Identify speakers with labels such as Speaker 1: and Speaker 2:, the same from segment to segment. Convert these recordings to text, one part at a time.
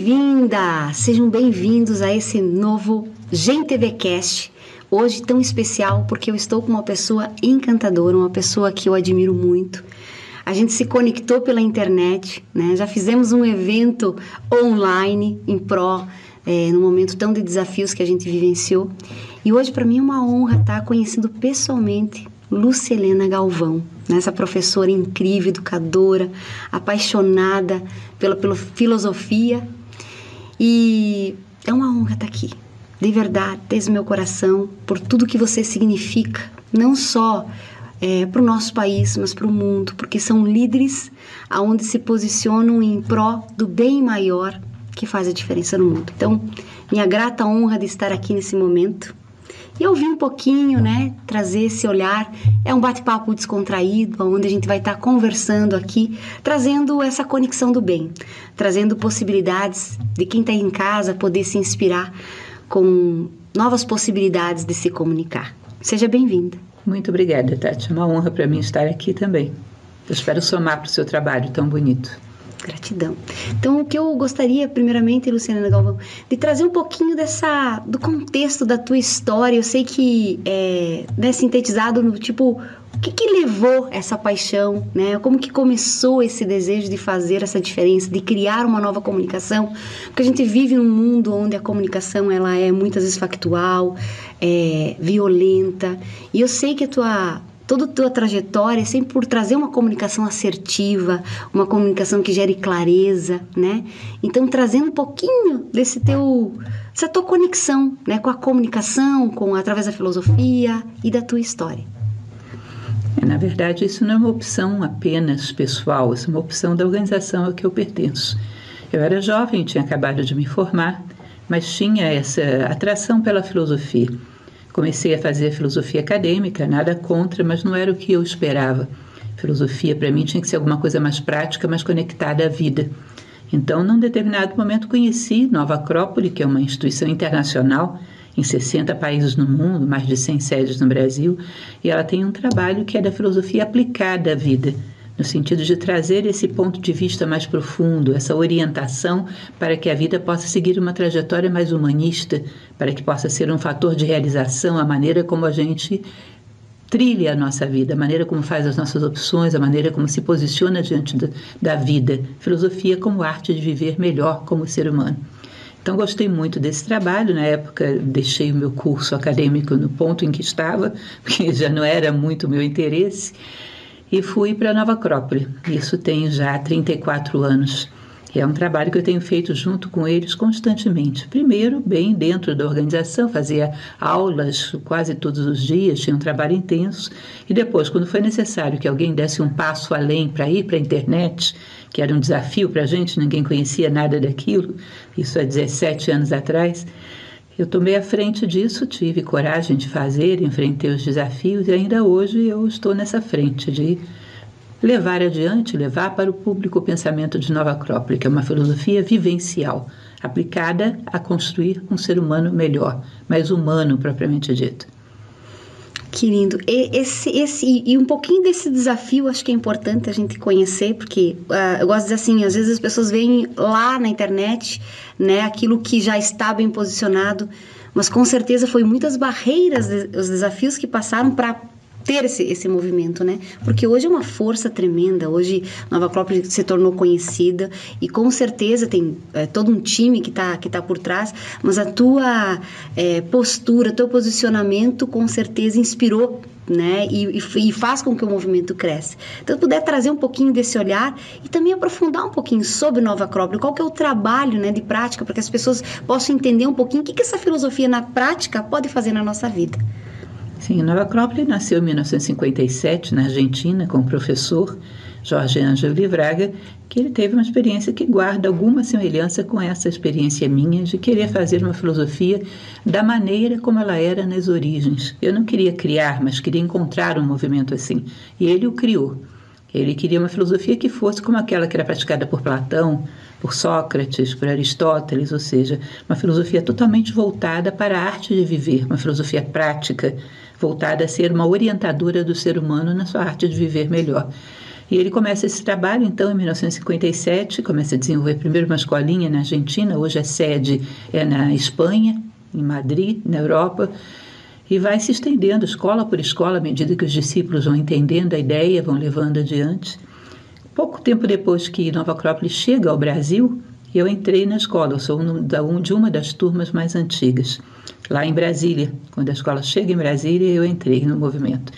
Speaker 1: Bem-vinda, sejam bem-vindos a esse novo GenTVcast. Hoje tão especial porque eu estou com uma pessoa encantadora, uma pessoa que eu admiro muito. A gente se conectou pela internet, né? Já fizemos um evento online em pró, é, no momento tão de desafios que a gente vivenciou. E hoje para mim é uma honra estar conhecendo pessoalmente Lucelena Galvão, né? essa professora incrível, educadora, apaixonada pela, pela filosofia. E é uma honra estar aqui, de verdade, desde o meu coração, por tudo que você significa, não só é, para o nosso país, mas para o mundo, porque são líderes aonde se posicionam em pró do bem maior que faz a diferença no mundo. Então, minha grata honra de estar aqui nesse momento e eu vim um pouquinho, né, trazer esse olhar. É um bate-papo descontraído, onde a gente vai estar tá conversando aqui, trazendo essa conexão do bem, trazendo possibilidades de quem está em casa poder se inspirar com novas possibilidades de se comunicar. Seja bem-vinda.
Speaker 2: Muito obrigada, Tati. É uma honra para mim estar aqui também. Eu espero somar para o seu trabalho tão bonito.
Speaker 1: Gratidão. Então, o que eu gostaria, primeiramente, Luciana Galvão, de trazer um pouquinho dessa do contexto da tua história. Eu sei que é né, sintetizado no tipo o que, que, levou essa paixão, né? Como que começou esse desejo de fazer essa diferença, de criar uma nova comunicação? Porque a gente vive num mundo onde a comunicação ela é muitas vezes factual, é, violenta. E eu sei que a tua toda a tua trajetória sempre por trazer uma comunicação assertiva, uma comunicação que gere clareza, né? Então trazendo um pouquinho desse teu essa tua conexão, né, com a comunicação, com através da filosofia e da tua história.
Speaker 2: É, na verdade, isso não é uma opção apenas pessoal, isso é uma opção da organização a que eu pertenço. Eu era jovem, tinha acabado de me formar, mas tinha essa atração pela filosofia. Comecei a fazer filosofia acadêmica, nada contra, mas não era o que eu esperava. Filosofia para mim tinha que ser alguma coisa mais prática, mais conectada à vida. Então, num determinado momento, conheci Nova Acrópole, que é uma instituição internacional em 60 países no mundo, mais de 100 sedes no Brasil, e ela tem um trabalho que é da filosofia aplicada à vida no sentido de trazer esse ponto de vista mais profundo, essa orientação para que a vida possa seguir uma trajetória mais humanista, para que possa ser um fator de realização, a maneira como a gente trilha a nossa vida, a maneira como faz as nossas opções, a maneira como se posiciona diante da, da vida. Filosofia como arte de viver melhor como ser humano. Então, gostei muito desse trabalho. Na época, deixei o meu curso acadêmico no ponto em que estava, porque já não era muito o meu interesse e fui para Nova Acrópole. Isso tem já 34 anos. É um trabalho que eu tenho feito junto com eles constantemente. Primeiro, bem dentro da organização, fazia aulas quase todos os dias, tinha um trabalho intenso. E depois, quando foi necessário que alguém desse um passo além para ir para a internet, que era um desafio para a gente, ninguém conhecia nada daquilo, isso há 17 anos atrás, eu tomei a frente disso, tive coragem de fazer, enfrentei os desafios e ainda hoje eu estou nessa frente de levar adiante, levar para o público o pensamento de Nova Acrópole, que é uma filosofia vivencial, aplicada a construir um ser humano melhor, mais humano propriamente dito.
Speaker 1: Que lindo. E, esse, esse, e um pouquinho desse desafio acho que é importante a gente conhecer, porque uh, eu gosto de dizer assim, às vezes as pessoas veem lá na internet né, aquilo que já está bem posicionado, mas com certeza foi muitas barreiras, os desafios que passaram para ter esse, esse movimento, né? Porque hoje é uma força tremenda. Hoje Nova Acrópole se tornou conhecida e com certeza tem é, todo um time que está que tá por trás, mas a tua é, postura, teu posicionamento com certeza inspirou né? E, e, faz com que o movimento cresça. Então, se puder trazer um pouquinho desse olhar e também aprofundar um pouquinho sobre Nova Acrópole, qual que é o trabalho, né, de prática, para que as pessoas possam entender um pouquinho o que, que essa filosofia na prática pode fazer na nossa vida.
Speaker 2: Sim, Nova Acrópole nasceu em 1957 na Argentina com o professor Jorge Ângelo Livraga, que ele teve uma experiência que guarda alguma semelhança com essa experiência minha de querer fazer uma filosofia da maneira como ela era nas origens. Eu não queria criar, mas queria encontrar um movimento assim. E ele o criou. Ele queria uma filosofia que fosse como aquela que era praticada por Platão, por Sócrates, por Aristóteles, ou seja, uma filosofia totalmente voltada para a arte de viver, uma filosofia prática, voltada a ser uma orientadora do ser humano na sua arte de viver melhor. E ele começa esse trabalho, então, em 1957, começa a desenvolver primeiro uma escolinha na Argentina, hoje a sede é na Espanha, em Madrid, na Europa, e vai se estendendo escola por escola à medida que os discípulos vão entendendo a ideia, vão levando adiante. Pouco tempo depois que Nova Acrópolis chega ao Brasil, eu entrei na escola, eu sou de uma das turmas mais antigas, lá em Brasília. Quando a escola chega em Brasília, eu entrei no movimento.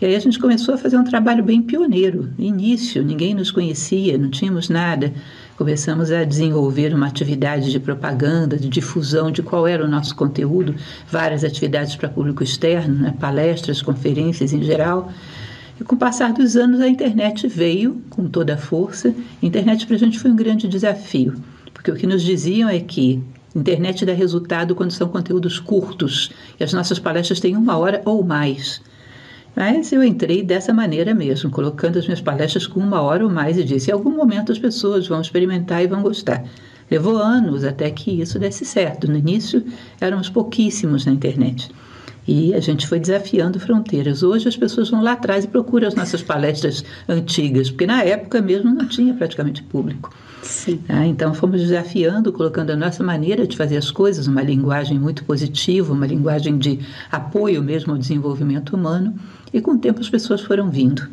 Speaker 2: E aí a gente começou a fazer um trabalho bem pioneiro. No início, ninguém nos conhecia, não tínhamos nada. Começamos a desenvolver uma atividade de propaganda, de difusão de qual era o nosso conteúdo, várias atividades para público externo, né? palestras, conferências em geral. E com o passar dos anos, a internet veio com toda a força. A internet para a gente foi um grande desafio, porque o que nos diziam é que internet dá resultado quando são conteúdos curtos e as nossas palestras têm uma hora ou mais. Mas eu entrei dessa maneira mesmo, colocando as minhas palestras com uma hora ou mais e disse: em algum momento as pessoas vão experimentar e vão gostar. Levou anos até que isso desse certo. No início éramos pouquíssimos na internet. E a gente foi desafiando fronteiras. Hoje as pessoas vão lá atrás e procuram as nossas palestras antigas, porque na época mesmo não tinha praticamente público.
Speaker 1: Sim.
Speaker 2: Ah, então fomos desafiando, colocando a nossa maneira de fazer as coisas, uma linguagem muito positiva, uma linguagem de apoio mesmo ao desenvolvimento humano, e com o tempo as pessoas foram vindo.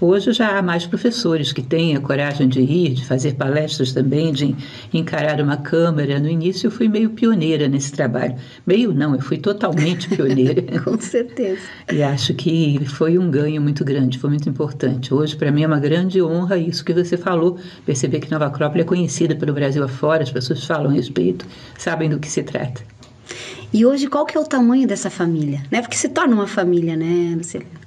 Speaker 2: Hoje já há mais professores que têm a coragem de ir, de fazer palestras também, de encarar uma câmera. No início eu fui meio pioneira nesse trabalho. Meio não, eu fui totalmente pioneira.
Speaker 1: Com certeza.
Speaker 2: E acho que foi um ganho muito grande, foi muito importante. Hoje, para mim, é uma grande honra isso que você falou, perceber que Nova Acrópole é conhecida pelo Brasil afora, as pessoas falam a respeito, sabem do que se trata.
Speaker 1: E hoje, qual que é o tamanho dessa família? Né? Porque se torna uma família, né, Lucilena?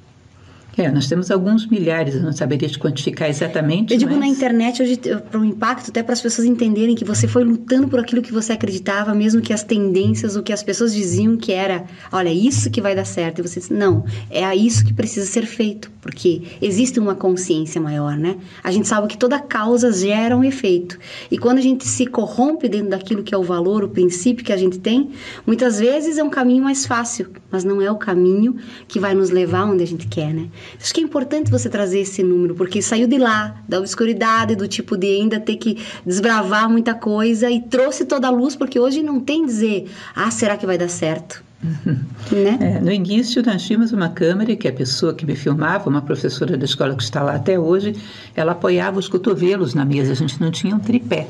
Speaker 2: É, nós temos alguns milhares, eu não saberia te quantificar exatamente.
Speaker 1: Eu digo
Speaker 2: mas...
Speaker 1: na internet hoje para o impacto, até para as pessoas entenderem que você foi lutando por aquilo que você acreditava, mesmo que as tendências, o que as pessoas diziam que era, olha, isso que vai dar certo. E você disse, não, é isso que precisa ser feito, porque existe uma consciência maior, né? A gente sabe que toda causa gera um efeito. E quando a gente se corrompe dentro daquilo que é o valor, o princípio que a gente tem, muitas vezes é um caminho mais fácil, mas não é o caminho que vai nos levar onde a gente quer, né? Acho que é importante você trazer esse número, porque saiu de lá, da obscuridade, do tipo de ainda ter que desbravar muita coisa e trouxe toda a luz, porque hoje não tem dizer, ah, será que vai dar certo?
Speaker 2: Né? É, no início, nós tínhamos uma câmera que a pessoa que me filmava, uma professora da escola que está lá até hoje, ela apoiava os cotovelos na mesa, a gente não tinha um tripé.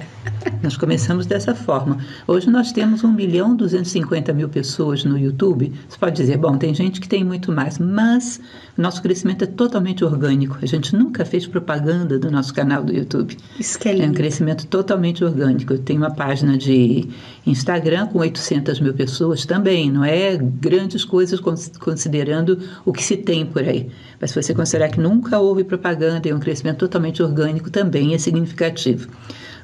Speaker 2: Nós começamos dessa forma. Hoje nós temos 1 milhão 250 mil pessoas no YouTube. Você pode dizer, bom, tem gente que tem muito mais, mas nosso crescimento é totalmente orgânico. A gente nunca fez propaganda do nosso canal do YouTube.
Speaker 1: Isso que é lindo.
Speaker 2: É um crescimento totalmente orgânico. Eu tenho uma página de Instagram com 800 mil pessoas também, não é grandes coisas considerando o que se tem por aí. Mas se você considerar que nunca houve propaganda e um crescimento totalmente orgânico, também é significativo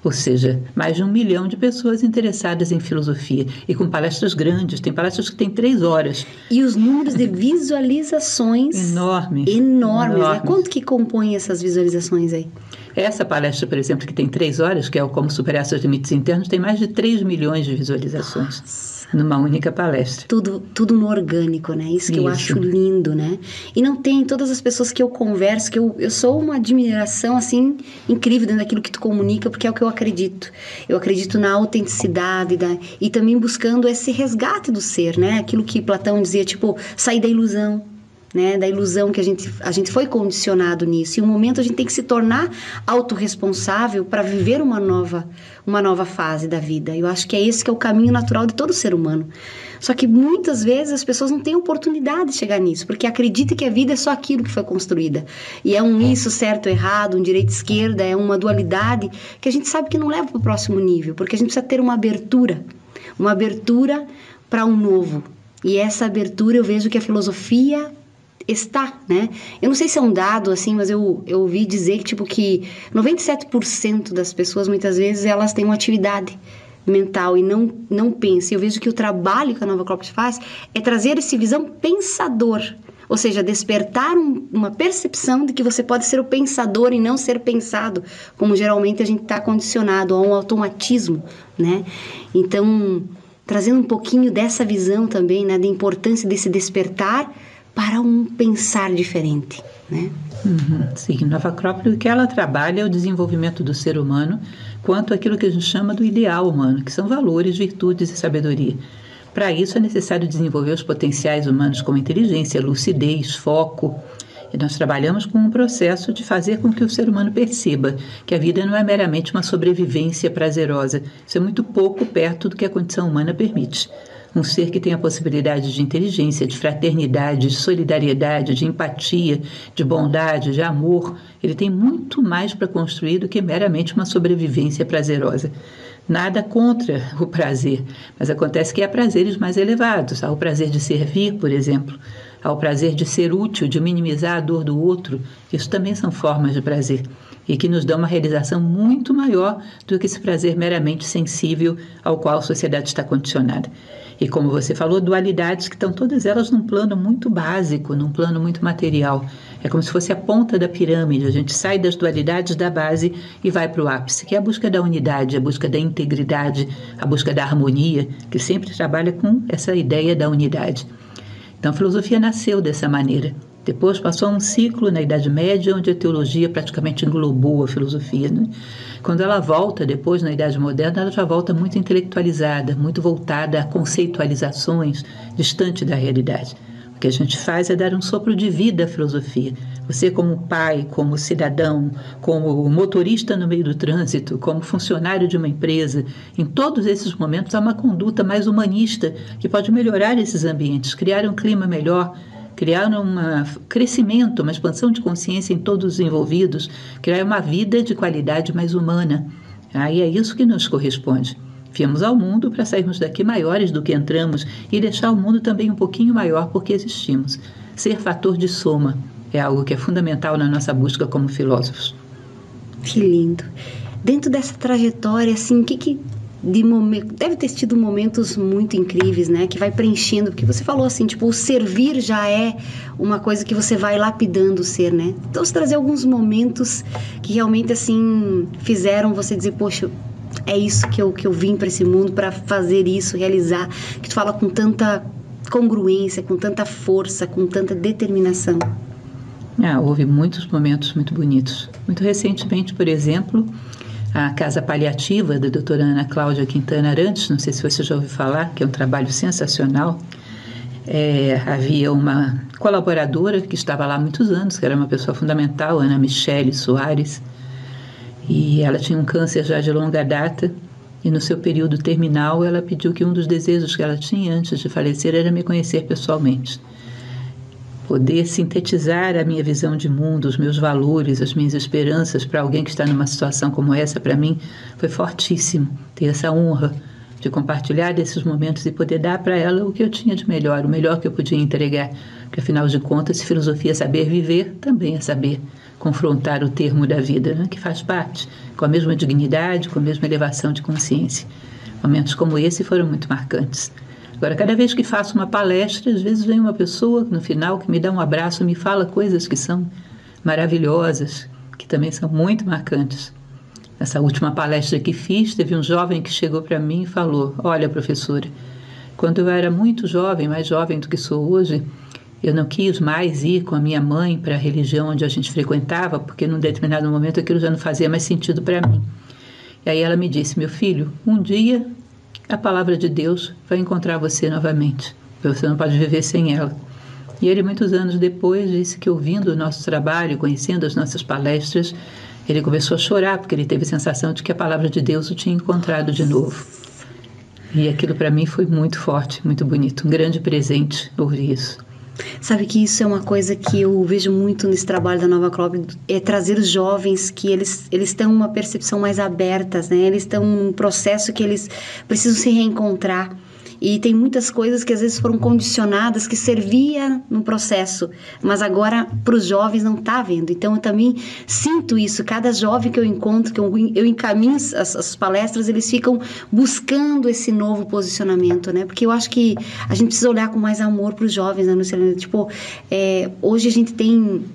Speaker 2: ou seja, mais de um milhão de pessoas interessadas em filosofia e com palestras grandes. Tem palestras que têm três horas.
Speaker 1: E os números de visualizações
Speaker 2: enormes.
Speaker 1: Enormes. Né? Quanto que compõem essas visualizações aí?
Speaker 2: Essa palestra, por exemplo, que tem três horas, que é o Como Superar Seus Limites Internos, tem mais de 3 milhões de visualizações. Nossa numa única palestra.
Speaker 1: Tudo, tudo no orgânico, né? Isso que Isso. eu acho lindo, né? E não tem todas as pessoas que eu converso, que eu, eu sou uma admiração, assim, incrível dentro daquilo que tu comunica, porque é o que eu acredito. Eu acredito na autenticidade da, e também buscando esse resgate do ser, né? Aquilo que Platão dizia, tipo, sair da ilusão, né, da ilusão que a gente, a gente foi condicionado nisso. E um momento a gente tem que se tornar autorresponsável para viver uma nova, uma nova fase da vida. Eu acho que é esse que é o caminho natural de todo ser humano. Só que muitas vezes as pessoas não têm oportunidade de chegar nisso, porque acreditam que a vida é só aquilo que foi construída. E é um isso certo, errado, um direito, esquerda, é uma dualidade que a gente sabe que não leva para o próximo nível, porque a gente precisa ter uma abertura, uma abertura para um novo. E essa abertura eu vejo que a filosofia está, né? Eu não sei se é um dado assim, mas eu, eu ouvi dizer que tipo que 97% das pessoas muitas vezes elas têm uma atividade mental e não não pensam. Eu vejo que o trabalho que a Nova Corpus faz é trazer essa visão pensador, ou seja, despertar um, uma percepção de que você pode ser o pensador e não ser pensado, como geralmente a gente está condicionado a um automatismo, né? Então, trazendo um pouquinho dessa visão também, né, da importância desse despertar para um pensar diferente, né?
Speaker 2: Uhum, sim, Nova Acrópole, o que ela trabalha é o desenvolvimento do ser humano quanto aquilo que a gente chama do ideal humano, que são valores, virtudes e sabedoria. Para isso é necessário desenvolver os potenciais humanos como inteligência, lucidez, foco. E nós trabalhamos com um processo de fazer com que o ser humano perceba que a vida não é meramente uma sobrevivência prazerosa. Isso é muito pouco perto do que a condição humana permite um ser que tem a possibilidade de inteligência, de fraternidade, de solidariedade, de empatia, de bondade, de amor. Ele tem muito mais para construir do que meramente uma sobrevivência prazerosa. Nada contra o prazer, mas acontece que há prazeres mais elevados. Há o prazer de servir, por exemplo, há o prazer de ser útil, de minimizar a dor do outro. Isso também são formas de prazer e que nos dão uma realização muito maior do que esse prazer meramente sensível ao qual a sociedade está condicionada. E como você falou, dualidades que estão todas elas num plano muito básico, num plano muito material. É como se fosse a ponta da pirâmide. A gente sai das dualidades da base e vai para o ápice, que é a busca da unidade, a busca da integridade, a busca da harmonia, que sempre trabalha com essa ideia da unidade. Então a filosofia nasceu dessa maneira. Depois passou um ciclo na Idade Média, onde a teologia praticamente englobou a filosofia. Né? Quando ela volta, depois na Idade Moderna, ela já volta muito intelectualizada, muito voltada a conceitualizações distante da realidade. O que a gente faz é dar um sopro de vida à filosofia. Você, como pai, como cidadão, como motorista no meio do trânsito, como funcionário de uma empresa, em todos esses momentos há uma conduta mais humanista que pode melhorar esses ambientes, criar um clima melhor, criar um crescimento, uma expansão de consciência em todos os envolvidos, criar uma vida de qualidade mais humana. Aí é isso que nos corresponde. Viemos ao mundo para sairmos daqui maiores do que entramos e deixar o mundo também um pouquinho maior porque existimos. Ser fator de soma é algo que é fundamental na nossa busca como filósofos.
Speaker 1: Que lindo. Dentro dessa trajetória, assim, o que, que de momento, deve ter tido momentos muito incríveis, né? Que vai preenchendo, porque você falou assim, tipo, o servir já é uma coisa que você vai lapidando o ser, né? Então, você trazer alguns momentos que realmente, assim, fizeram você dizer, poxa, é isso que eu, que eu vim para esse mundo para fazer isso, realizar, que tu fala com tanta congruência, com tanta força, com tanta determinação.
Speaker 2: Ah, houve muitos momentos muito bonitos. Muito recentemente, por exemplo, a Casa Paliativa da doutora Ana Cláudia Quintana Arantes, não sei se você já ouviu falar, que é um trabalho sensacional. É, havia uma colaboradora que estava lá há muitos anos, que era uma pessoa fundamental, Ana Michele Soares, e ela tinha um câncer já de longa data, e no seu período terminal ela pediu que um dos desejos que ela tinha antes de falecer era me conhecer pessoalmente poder sintetizar a minha visão de mundo, os meus valores, as minhas esperanças para alguém que está numa situação como essa, para mim, foi fortíssimo ter essa honra de compartilhar desses momentos e poder dar para ela o que eu tinha de melhor, o melhor que eu podia entregar. Porque, afinal de contas, filosofia é saber viver, também é saber confrontar o termo da vida, né, que faz parte, com a mesma dignidade, com a mesma elevação de consciência. Momentos como esse foram muito marcantes. Agora, cada vez que faço uma palestra, às vezes vem uma pessoa no final que me dá um abraço, me fala coisas que são maravilhosas, que também são muito marcantes. Nessa última palestra que fiz, teve um jovem que chegou para mim e falou: Olha, professora, quando eu era muito jovem, mais jovem do que sou hoje, eu não quis mais ir com a minha mãe para a religião onde a gente frequentava, porque num determinado momento aquilo já não fazia mais sentido para mim. E aí ela me disse: Meu filho, um dia a palavra de Deus vai encontrar você novamente. Você não pode viver sem ela. E ele, muitos anos depois, disse que ouvindo o nosso trabalho, conhecendo as nossas palestras, ele começou a chorar porque ele teve a sensação de que a palavra de Deus o tinha encontrado de novo. E aquilo para mim foi muito forte, muito bonito, um grande presente ouvir isso.
Speaker 1: Sabe que isso é uma coisa que eu vejo muito nesse trabalho da Nova Club, é trazer os jovens que eles eles têm uma percepção mais aberta, né? Eles estão num processo que eles precisam se reencontrar. E tem muitas coisas que às vezes foram condicionadas, que servia no processo, mas agora para os jovens não está vendo. Então eu também sinto isso. Cada jovem que eu encontro, que eu, eu encaminho as, as palestras, eles ficam buscando esse novo posicionamento, né? Porque eu acho que a gente precisa olhar com mais amor para os jovens, né, Luciana? Tipo, é, hoje a gente tem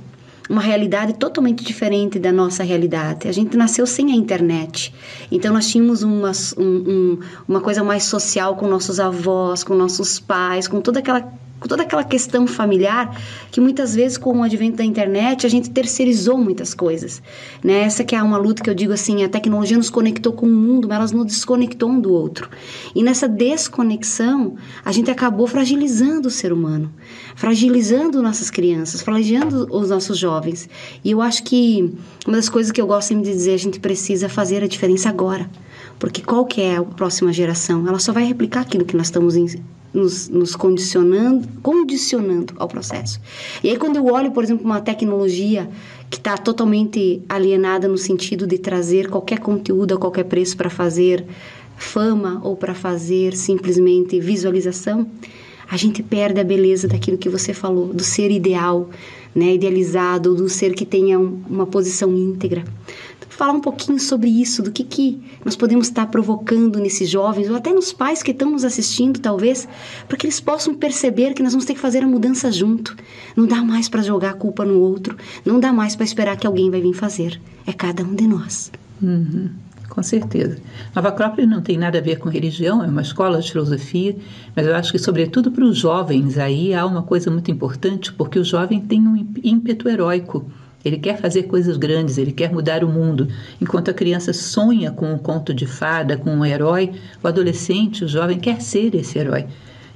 Speaker 1: uma realidade totalmente diferente da nossa realidade. A gente nasceu sem a internet, então nós tínhamos uma, um, um, uma coisa mais social com nossos avós, com nossos pais, com toda aquela com toda aquela questão familiar que muitas vezes com o advento da internet a gente terceirizou muitas coisas, né? Essa que é uma luta que eu digo assim, a tecnologia nos conectou com o mundo, mas ela nos desconectou um do outro. E nessa desconexão, a gente acabou fragilizando o ser humano, fragilizando nossas crianças, fragilizando os nossos jovens. E eu acho que uma das coisas que eu gosto sempre de dizer, a gente precisa fazer a diferença agora. Porque qual que é a próxima geração? Ela só vai replicar aquilo que nós estamos nos, nos, condicionando, condicionando ao processo. E aí quando eu olho, por exemplo, uma tecnologia que está totalmente alienada no sentido de trazer qualquer conteúdo a qualquer preço para fazer fama ou para fazer simplesmente visualização, a gente perde a beleza daquilo que você falou, do ser ideal, né, idealizado, do ser que tenha um, uma posição íntegra falar um pouquinho sobre isso, do que, que nós podemos estar provocando nesses jovens, ou até nos pais que estão nos assistindo, talvez, para que eles possam perceber que nós vamos ter que fazer a mudança junto. Não dá mais para jogar a culpa no outro, não dá mais para esperar que alguém vai vir fazer. É cada um de nós.
Speaker 2: Uhum. Com certeza. Nova Acrópole não tem nada a ver com religião, é uma escola de filosofia, mas eu acho que, sobretudo para os jovens, aí há uma coisa muito importante, porque o jovem tem um ímpeto heróico. Ele quer fazer coisas grandes, ele quer mudar o mundo. Enquanto a criança sonha com um conto de fada, com um herói, o adolescente, o jovem, quer ser esse herói.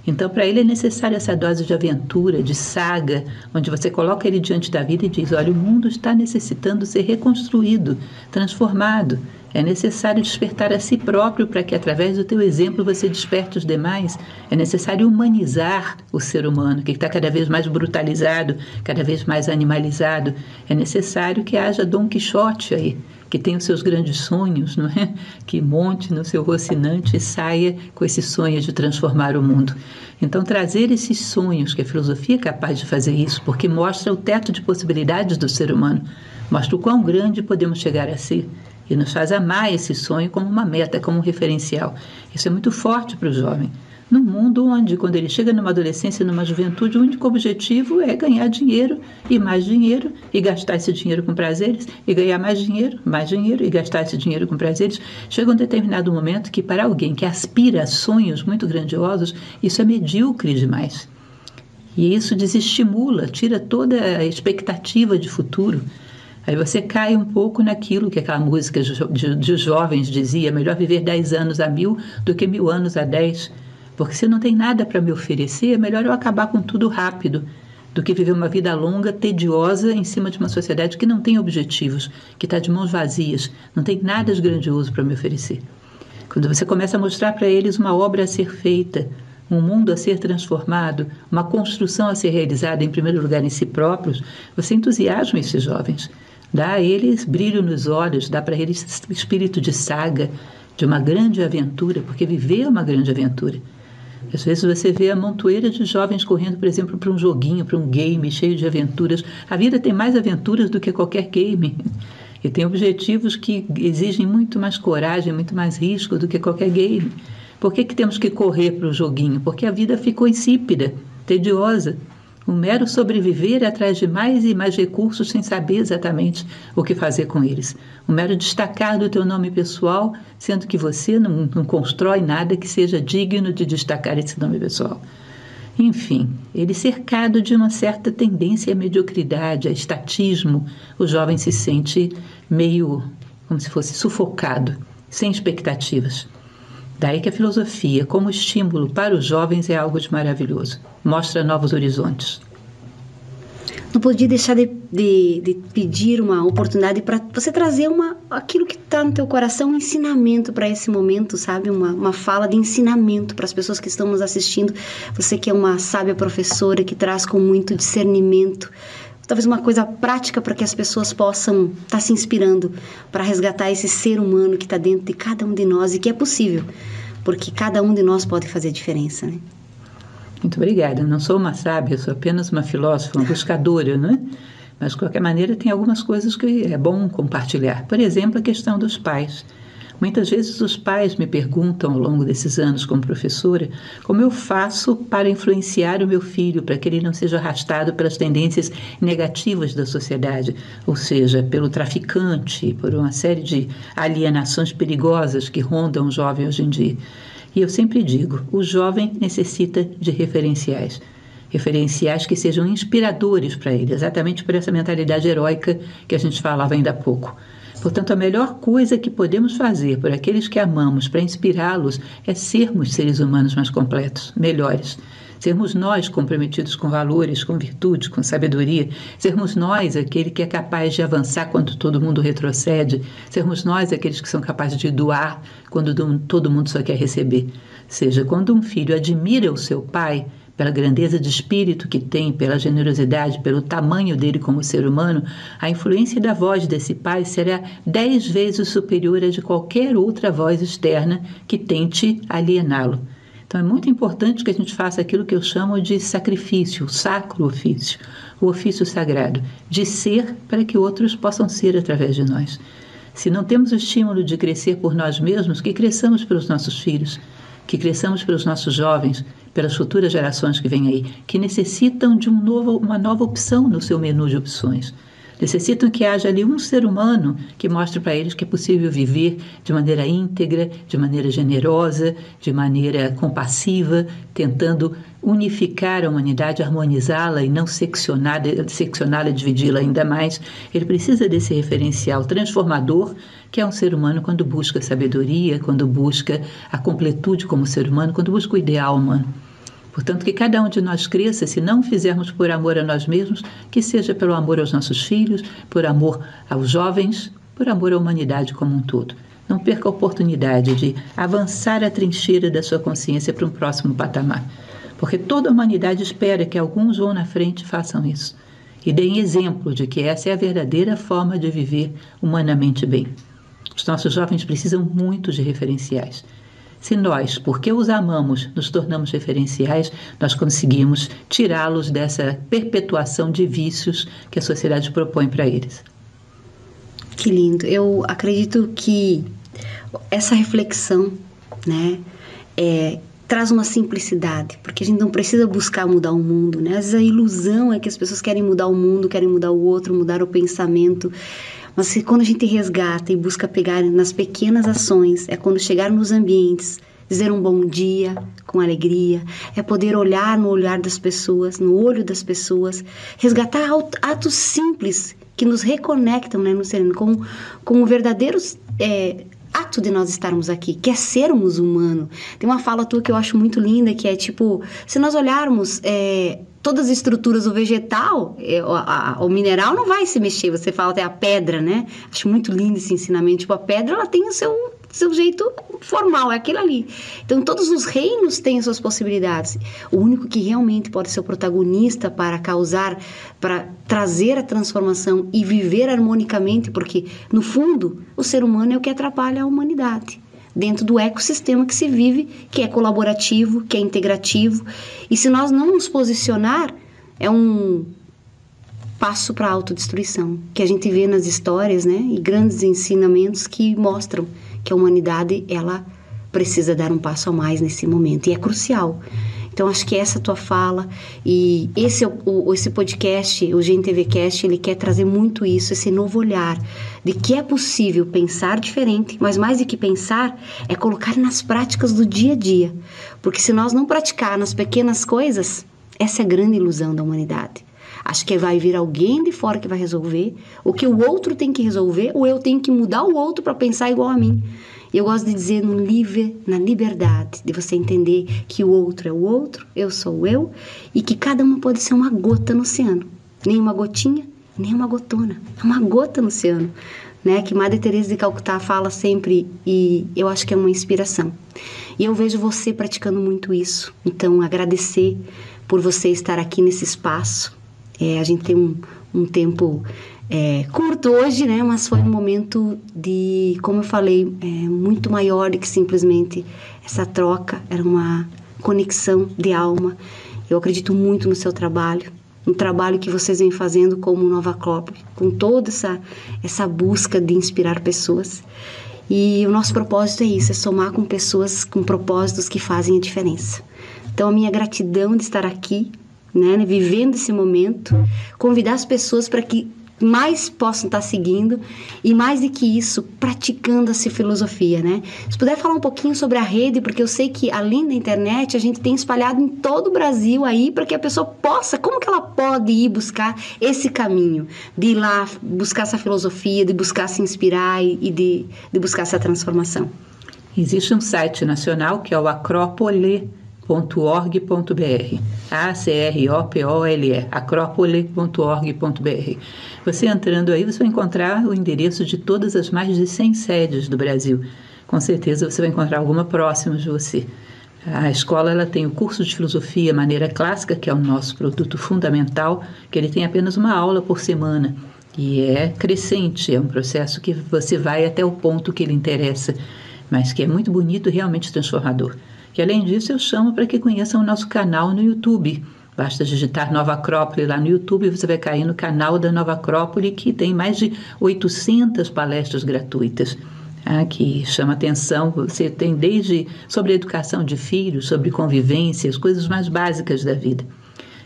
Speaker 2: Então, para ele é necessária essa dose de aventura, de saga, onde você coloca ele diante da vida e diz: olha, o mundo está necessitando ser reconstruído, transformado. É necessário despertar a si próprio para que, através do teu exemplo, você desperte os demais. É necessário humanizar o ser humano, que está cada vez mais brutalizado, cada vez mais animalizado. É necessário que haja Dom Quixote aí, que tem os seus grandes sonhos, não é? Que monte no seu rocinante e saia com esse sonho de transformar o mundo. Então, trazer esses sonhos, que a filosofia é capaz de fazer isso, porque mostra o teto de possibilidades do ser humano, mostra o quão grande podemos chegar a ser e nos faz amar esse sonho como uma meta, como um referencial. Isso é muito forte para o jovem. Num mundo onde, quando ele chega numa adolescência, numa juventude, o único objetivo é ganhar dinheiro e mais dinheiro e gastar esse dinheiro com prazeres e ganhar mais dinheiro, mais dinheiro e gastar esse dinheiro com prazeres. Chega um determinado momento que, para alguém que aspira a sonhos muito grandiosos, isso é medíocre demais. E isso desestimula, tira toda a expectativa de futuro. Aí você cai um pouco naquilo que aquela música de, de, jovens dizia: melhor viver 10 anos a mil do que mil anos a 10. Porque se não tem nada para me oferecer, é melhor eu acabar com tudo rápido do que viver uma vida longa, tediosa, em cima de uma sociedade que não tem objetivos, que está de mãos vazias, não tem nada de grandioso para me oferecer. Quando você começa a mostrar para eles uma obra a ser feita, um mundo a ser transformado, uma construção a ser realizada, em primeiro lugar, em si próprios, você entusiasma esses jovens. Dá a eles brilho nos olhos, dá para eles espírito de saga, de uma grande aventura, porque viver é uma grande aventura. Às vezes você vê a montoeira de jovens correndo, por exemplo, para um joguinho, para um game cheio de aventuras. A vida tem mais aventuras do que qualquer game. E tem objetivos que exigem muito mais coragem, muito mais risco do que qualquer game. Por que, que temos que correr para o joguinho? Porque a vida ficou insípida, tediosa. Um mero sobreviver atrás de mais e mais recursos sem saber exatamente o que fazer com eles. Um mero destacar do teu nome pessoal, sendo que você não, não constrói nada que seja digno de destacar esse nome pessoal. Enfim, ele cercado de uma certa tendência à mediocridade, a estatismo, o jovem se sente meio como se fosse sufocado, sem expectativas. Daí que a filosofia, como estímulo para os jovens, é algo de maravilhoso. Mostra novos horizontes.
Speaker 1: Não podia deixar de, de, de pedir uma oportunidade para você trazer uma, aquilo que está no teu coração, um ensinamento para esse momento, sabe? Uma, uma fala de ensinamento para as pessoas que estão nos assistindo. Você que é uma sábia professora que traz com muito discernimento talvez uma coisa prática para que as pessoas possam estar tá se inspirando para resgatar esse ser humano que está dentro de cada um de nós e que é possível, porque cada um de nós pode fazer diferença, né?
Speaker 2: Muito obrigada. Eu não sou uma sábia, sou apenas uma filósofa, uma buscadora, é? Mas, de qualquer maneira, tem algumas coisas que é bom compartilhar. Por exemplo, a questão dos pais. Muitas vezes os pais me perguntam ao longo desses anos como professora como eu faço para influenciar o meu filho para que ele não seja arrastado pelas tendências negativas da sociedade, ou seja, pelo traficante, por uma série de alienações perigosas que rondam o jovem hoje em dia. E eu sempre digo, o jovem necessita de referenciais. referenciais que sejam inspiradores para ele, exatamente por essa mentalidade heróica que a gente falava ainda há pouco. Portanto, a melhor coisa que podemos fazer por aqueles que amamos para inspirá-los é sermos seres humanos mais completos, melhores. Sermos nós comprometidos com valores, com virtudes, com sabedoria. Sermos nós aquele que é capaz de avançar quando todo mundo retrocede. Sermos nós aqueles que são capazes de doar quando todo mundo só quer receber. Seja, quando um filho admira o seu pai, pela grandeza de espírito que tem, pela generosidade, pelo tamanho dele como ser humano, a influência da voz desse pai será dez vezes superior à de qualquer outra voz externa que tente aliená-lo. Então é muito importante que a gente faça aquilo que eu chamo de sacrifício, o sacro ofício, o ofício sagrado, de ser para que outros possam ser através de nós. Se não temos o estímulo de crescer por nós mesmos, que cresçamos pelos nossos filhos, que cresçamos pelos nossos jovens, pelas futuras gerações que vêm aí, que necessitam de um novo, uma nova opção no seu menu de opções. Necessitam que haja ali um ser humano que mostre para eles que é possível viver de maneira íntegra, de maneira generosa, de maneira compassiva, tentando unificar a humanidade, harmonizá-la e não seccioná-la, e dividi-la ainda mais. Ele precisa desse referencial transformador que é um ser humano quando busca sabedoria, quando busca a completude como ser humano, quando busca o ideal humano. Portanto, que cada um de nós cresça, se não fizermos por amor a nós mesmos, que seja pelo amor aos nossos filhos, por amor aos jovens, por amor à humanidade como um todo. Não perca a oportunidade de avançar a trincheira da sua consciência para um próximo patamar. Porque toda a humanidade espera que alguns vão na frente e façam isso. E deem exemplo de que essa é a verdadeira forma de viver humanamente bem. Os nossos jovens precisam muito de referenciais. Se nós, porque os amamos, nos tornamos referenciais, nós conseguimos tirá-los dessa perpetuação de vícios que a sociedade propõe para eles.
Speaker 1: Que lindo. Eu acredito que essa reflexão, né, é, traz uma simplicidade, porque a gente não precisa buscar mudar o mundo, né? Às vezes a ilusão é que as pessoas querem mudar o mundo, querem mudar o outro, mudar o pensamento. Mas quando a gente resgata e busca pegar nas pequenas ações, é quando chegar nos ambientes, dizer um bom dia com alegria, é poder olhar no olhar das pessoas, no olho das pessoas, resgatar atos simples que nos reconectam né, no sereno, com, com verdadeiros é, ato de nós estarmos aqui, que é sermos humano. Tem uma fala tua que eu acho muito linda, que é tipo, se nós olharmos é, todas as estruturas do vegetal, é, o, a, o, mineral não vai se mexer. Você fala até a pedra, né? Acho muito lindo esse ensinamento. Tipo, a pedra ela tem o seu, seu jeito formal, é aquilo ali. Então, todos os reinos têm suas possibilidades. O único que realmente pode ser o protagonista para causar, para trazer a transformação e viver harmonicamente, porque, no fundo, o ser humano é o que atrapalha a humanidade dentro do ecossistema que se vive, que é colaborativo, que é integrativo. E se nós não nos posicionar, é um passo para a autodestruição, que a gente vê nas histórias, né, e grandes ensinamentos que mostram que a humanidade ela precisa dar um passo a mais nesse momento e é crucial. Então acho que essa tua fala e esse o, esse podcast, o GNTVcast, ele quer trazer muito isso, esse novo olhar de que é possível pensar diferente, mas mais do que pensar é colocar nas práticas do dia a dia. Porque se nós não praticar nas pequenas coisas, essa é a grande ilusão da humanidade. Acho que vai vir alguém de fora que vai resolver, o que o outro tem que resolver, ou eu tenho que mudar o outro para pensar igual a mim. Eu gosto de dizer no livre, na liberdade, de você entender que o outro é o outro, eu sou eu, e que cada uma pode ser uma gota no oceano. Nem uma gotinha, nem uma gotona. É uma gota no oceano. Né, que Madre Teresa de Calcutá fala sempre e eu acho que é uma inspiração. E eu vejo você praticando muito isso. Então, agradecer por você estar aqui nesse espaço. É, a gente tem um, um tempo é, curto hoje, né? Mas foi um momento de, como eu falei, é, muito maior do que simplesmente essa troca. Era uma conexão de alma. Eu acredito muito no seu trabalho, no trabalho que vocês vêm fazendo como Nova Clop, com toda essa essa busca de inspirar pessoas. E o nosso propósito é isso, é somar com pessoas com propósitos que fazem a diferença. Então a minha gratidão de estar aqui, né, vivendo esse momento, convidar as pessoas para que mais possam estar seguindo e mais do que isso, praticando essa filosofia, né? Se puder falar um pouquinho sobre a rede, porque eu sei que além da internet, a gente tem espalhado em todo o Brasil aí para que a pessoa possa, como que ela pode ir buscar esse caminho, de ir lá buscar essa filosofia, de buscar se inspirar e de, de buscar essa transformação?
Speaker 2: Existe um site nacional que é o Acrópole acrópole.org.br. A-C-R-O-P-O-L-E, acrópole.org.br. Você entrando aí, você vai encontrar o endereço de todas as mais de 100 sedes do Brasil. Com certeza você vai encontrar alguma próxima de você. A escola ela tem o curso de filosofia maneira clássica, que é o nosso produto fundamental, que ele tem apenas uma aula por semana. E é crescente, é um processo que você vai até o ponto que lhe interessa, mas que é muito bonito e realmente transformador. E além disso, eu chamo para que conheçam o nosso canal no YouTube. Basta digitar Nova Acrópole lá no YouTube você vai cair no canal da Nova Acrópole, que tem mais de 800 palestras gratuitas. Ah, que chama atenção. Você tem desde sobre educação de filhos, sobre convivência, as coisas mais básicas da vida.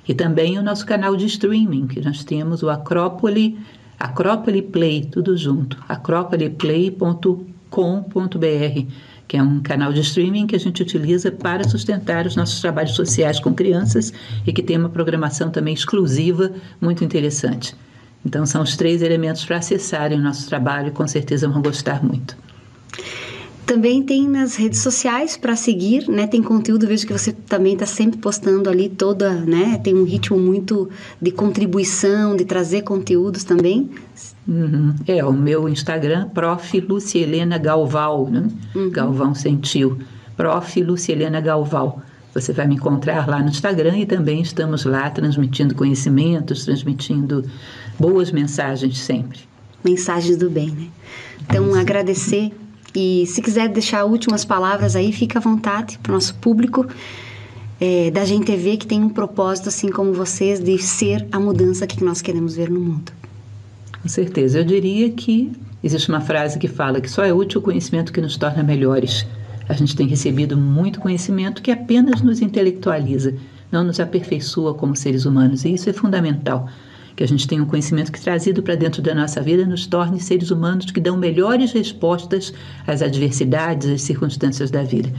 Speaker 2: E também o nosso canal de streaming, que nós temos o Acrópole, Acrópole Play, tudo junto, acrópoleplay.com.br que é um canal de streaming que a gente utiliza para sustentar os nossos trabalhos sociais com crianças e que tem uma programação também exclusiva muito interessante. Então, são os três elementos para acessarem o nosso trabalho e com certeza vão gostar muito.
Speaker 1: Também tem nas redes sociais para seguir, né? Tem conteúdo, vejo que você também está sempre postando ali toda, né? Tem um ritmo muito de contribuição, de trazer conteúdos também.
Speaker 2: Uhum. É, o meu Instagram, prof. Lucielena Galval, né? Uhum. Galvão Sentiu. Prof. Lucielena Galval. Você vai me encontrar lá no Instagram e também estamos lá transmitindo conhecimentos, transmitindo boas mensagens sempre.
Speaker 1: Mensagens do bem, né? Então, agradecer e se quiser deixar últimas palavras aí, fica à vontade para o nosso público é, da GenTV, que tem um propósito, assim como vocês, de ser a mudança que nós queremos ver no mundo.
Speaker 2: Com certeza. Eu diria que existe uma frase que fala que só é útil o conhecimento que nos torna melhores. A gente tem recebido muito conhecimento que apenas nos intelectualiza, não nos aperfeiçoa como seres humanos, e isso é fundamental que a gente tenha um conhecimento que trazido para dentro da nossa vida nos torne seres humanos que dão melhores respostas às adversidades, às circunstâncias da vida.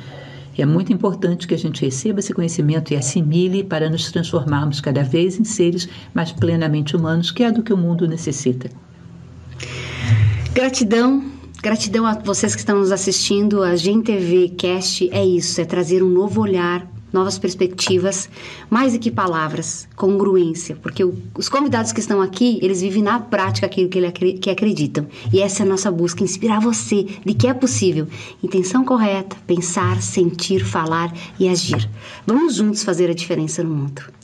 Speaker 2: É muito importante que a gente receba esse conhecimento e assimile para nos transformarmos cada vez em seres mais plenamente humanos, que é do que o mundo necessita.
Speaker 1: Gratidão, gratidão a vocês que estão nos assistindo. A Gen TV Cast é isso, é trazer um novo olhar novas perspectivas, mais do que palavras, congruência, porque o, os convidados que estão aqui, eles vivem na prática aquilo que, ele, que acreditam. E essa é a nossa busca, inspirar você de que é possível. Intenção correta, pensar, sentir, falar e agir. Vamos juntos fazer a diferença no mundo.